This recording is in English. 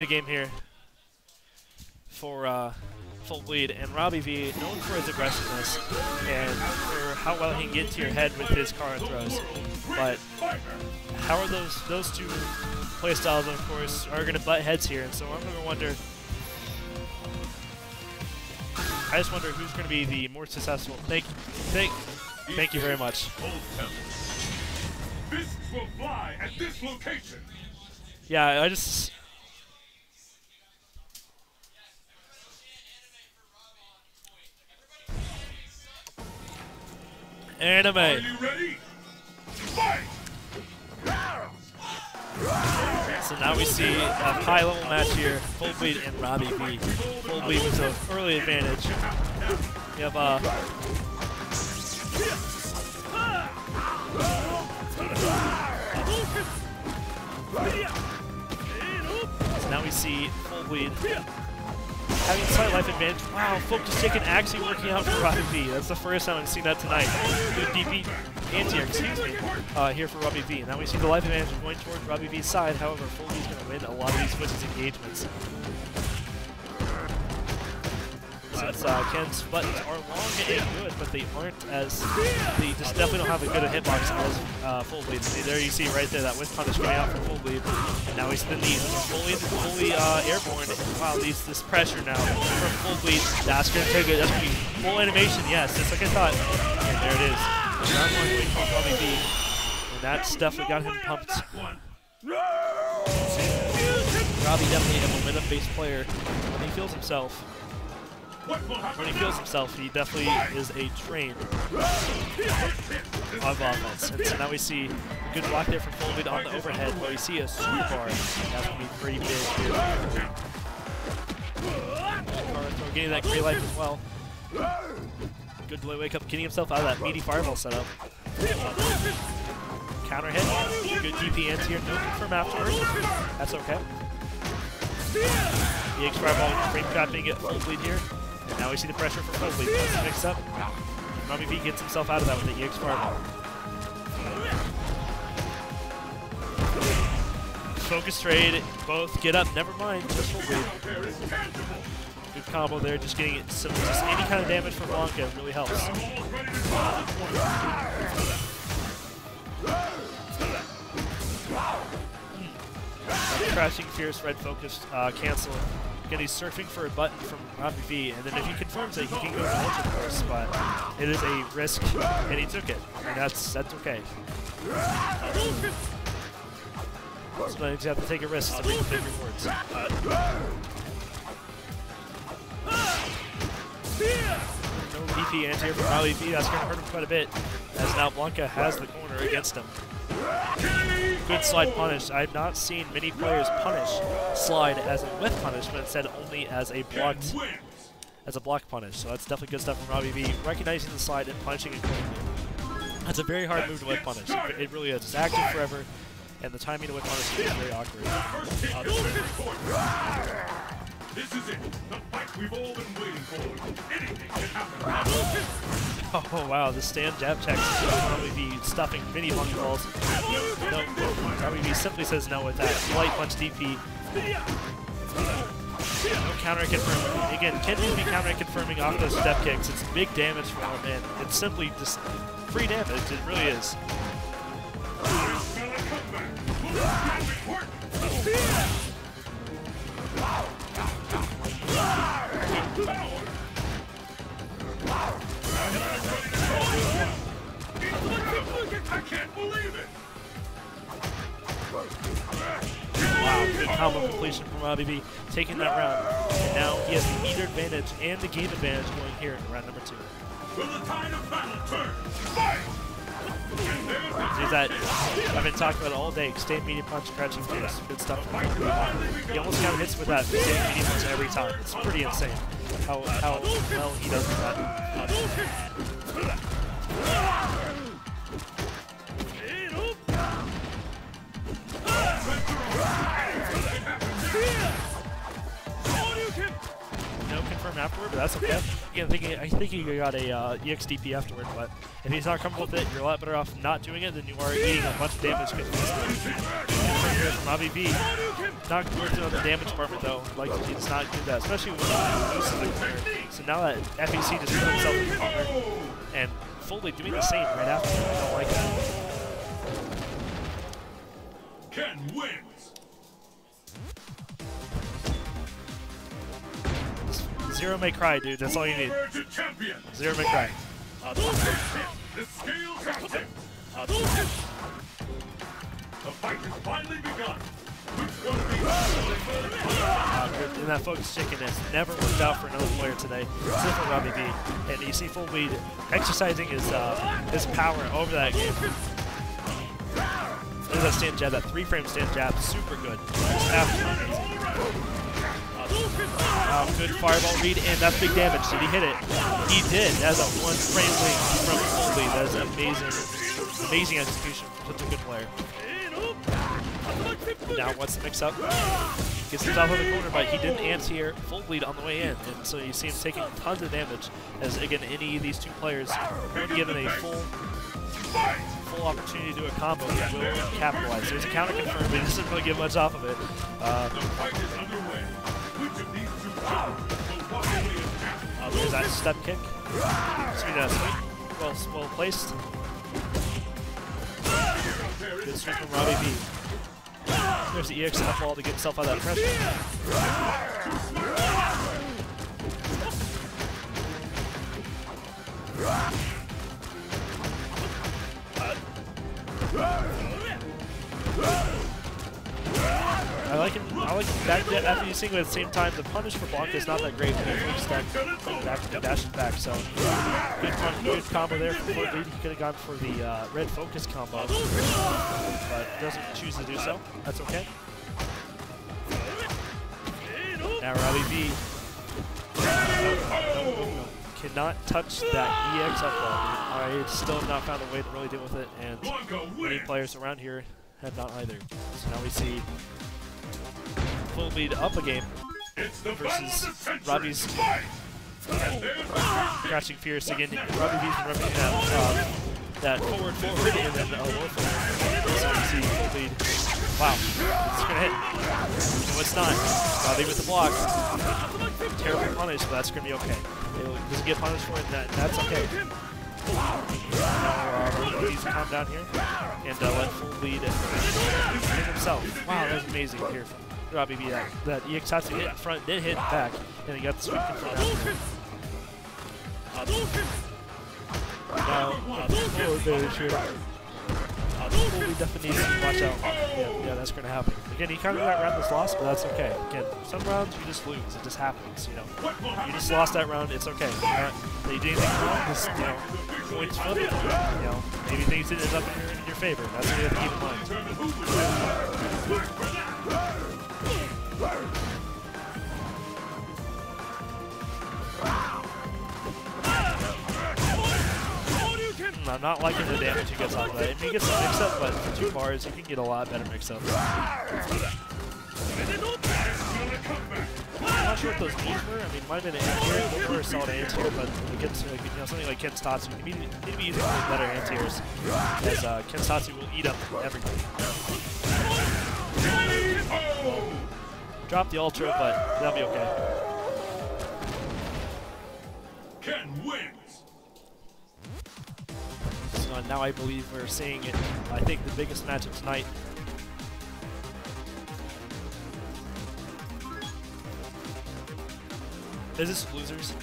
the game here for uh, Fullbleed, and Robbie V, known for his aggressiveness and for how well he can get to your head with his car throws. But how are those those two playstyles, of course, are going to butt heads here, and so I'm going to wonder. I just wonder who's going to be the more successful. Thank, thank, thank you very much. Fists will fly at this location. Yeah, I just Anime. Are you ready? Fight! So now we see a high level match here. Fullbleed and Robbie V. Fullbleed with an early advantage. We have uh So now we see Fullbleed having slight life advantage. Wow, focus taken actually working out for Robbie V. That's the first time I've seen that tonight. Good DP anti excuse me, uh, here for Robbie V. Now we see the life advantage going towards Robbie V's side. However, Full V's going to win a lot of these Wizards engagements. Since uh, Ken's buttons are long and good, but they aren't as they just definitely don't have a good hitbox as uh, Fullbleed. See, there you see right there that whiff punish coming out from Fullbleed. And now he's in the fully fully uh, airborne. Wow, these this pressure now from Full Bleed. That's gonna take it. That's gonna be full animation. Yes, just like I thought. And there it is. Round one for Robbie And that's definitely got him pumped. Robbie definitely a momentum-based player when he feels himself. When he feels himself, he definitely is a train of offense. And so now we see a good block there from Fullbleed on the overhead, but we see a super bar. That's going to be pretty big here. Karuto getting that great life as well. Good delay wake up, getting himself out of that meaty fireball setup. Counter hit. Good DP ends here. No confirm afterwards. That's okay. The EX fireball frame trapping it Fullbleed here. And now we see the pressure from. That's mixed up. Robbie V gets himself out of that with the EX fireball. Focus trade, both get up, never mind, just Fullbleed. Good combo there, just getting it, some, just any kind of damage from Blanka really helps. Crouching Fierce, Red Focus, uh, cancel. Again, he's surfing for a button from Robbie V, and then if he confirms it, he can go to Ultra Force, but it is a risk, and he took it, and that's that's okay. Sometimes you have to take a risk to reap big rewards. No DP anti from Robbie V, that's going to hurt him quite a bit, as now Blanka has the corner against him. Good slide punish. I've not seen many players punish slide as a whiff punish, but instead only as a blocked as a block punish. So that's definitely good stuff from Robbie V. Recognizing the slide and punishing it correctly. That's a very hard move to whiff punish. It really is. It's active forever, and the timing to whiff punish is very awkward. This is it. The fight we've all been waiting for. Anything can happen. Oh wow, the stand jab check Robbie V stuffing mini monkey balls. V simply says no with that. Light punch DP. No counter confirming. Again, can be counter confirming off those step kicks. It's big damage for him, and it's simply just free damage. It really is. From V, taking that round. And now he has the meter advantage and the game advantage going here in round number two. Will the tide of battle turn? Fight! That I've been talking about all day. Extend medium punch, crouching fierce, good stuff. He almost kind of hits with that extend medium punch every time. It's pretty insane how how well he does with that. afterward, but that's okay. Again, I think he, I think he got a uh, EXDP afterward, but if he's not comfortable with it, you're a lot better off not doing it than you are eating a bunch of damage of. From Avi V. Not working on the damage department though. Like does not do that, especially when he loses the. So now that FEC just put himself in the corner and fully doing the same right after, I don't like that. Ken wins. Zero may cry, dude. That's all you need. Zero may cry. The. The fight has finally begun. Uh, and that focus chicken has never worked out for another player today, except for Robbie V. And you see Fullbleed exercising his uh, his power over that game. There's that stand jab, that three frame stand jab, super good. Good fireball read, and that's big damage. Did he hit it? He did. That's a one frame wing from Fullbleed. That is amazing, amazing execution such a good player. Now wants to mix up. Gets himself out of the corner, but he didn't anti-air Fullbleed on the way in, and so you see him taking tons of damage. As again, any of these two players, given a full full opportunity to do a combo, will capitalize. There's a counter confirmed, but he doesn't really get much off of it. Uh, uh, that step kick. Sweet, sweet. Well, well placed. Good is sweep from Robbie V. There's the EX up ball to get himself out of that pressure. After you sing, but at the same time, the punish for Blanka is not that great when he flips that back and dashes back. So good, pun- good combo there from Fort. He could have gone for the uh, red focus combo, but doesn't choose to do so. That's okay. Now Robbie V cannot touch that EX up I still have not found a way to really deal with it, and many players around here have not either. So now we see Fullbleed up a game, It's the versus battle of the century. Robbie's- fight. And there's the Crouching Fierce again. Robbie been repping that, um, that forward, forward, and then uh, forward. So you see Fullbleed. Wow, it's gonna hit. No, it's not. Robbie with the block. Terrible punish, but that's gonna be okay. He doesn't get punished for it, and that, that's okay. Now uh, he calm down here and uh, let full lead and himself. Wow, that was amazing here from Robbie V. That, that EX has to hit in front, then hit back, and he got the sweep after. Now, uh, forward damage here. Fully definitely needs to watch out. Yeah, yeah, that's going to happen. Again, he kind of got around this loss, but that's okay. Again, some rounds you just lose. It just happens, you know. You just lost that round. It's okay. You're that did anything wrong. Just, you know, points flip. You know, maybe things didn't end up in your, in your favor. That's what you have to keep in mind. I'm not liking the damage he gets off of that. I mean, he gets a mix-up, but for two bars, you can get a lot better mix-ups. I'm not sure what those means were. I mean, it might have been an anti-air a solid anti-air, but against uh, you know, something like Ken's tatsu, you need, need to be using better anti-airs, as uh, Ken's tatsu will eat up everything. Drop the Ultra, but that'll be okay. Ken wins. Uh, now I believe we're seeing it, I think, the biggest matchup tonight. Is this losers?